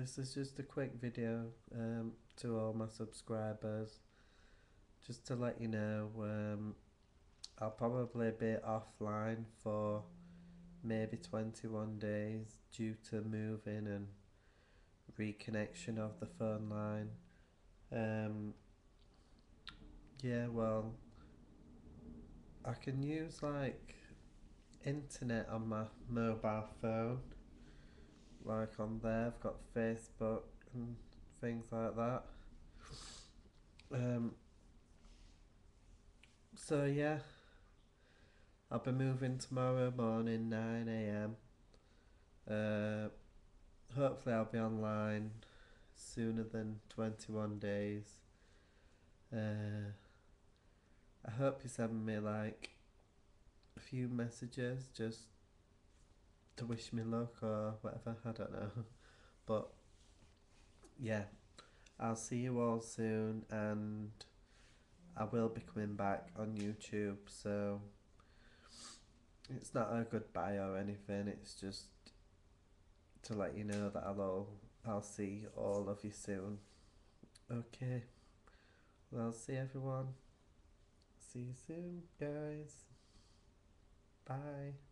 this is just a quick video um, to all my subscribers, just to let you know um, I'll probably be offline for maybe 21 days due to moving and reconnection of the phone line. Um, yeah, well, I can use like internet on my mobile phone. Like on there, I've got Facebook and things like that. Um, so yeah, I'll be moving tomorrow morning, 9 a.m. Uh, hopefully, I'll be online sooner than 21 days. Uh, I hope you send me like a few messages just to wish me luck or whatever. I don't know. But yeah, I'll see you all soon and I will be coming back on YouTube. So it's not a goodbye or anything, it's just to let you know that I'll all, I'll see all of you soon. Okay. Well, see everyone. See you soon, guys. Bye.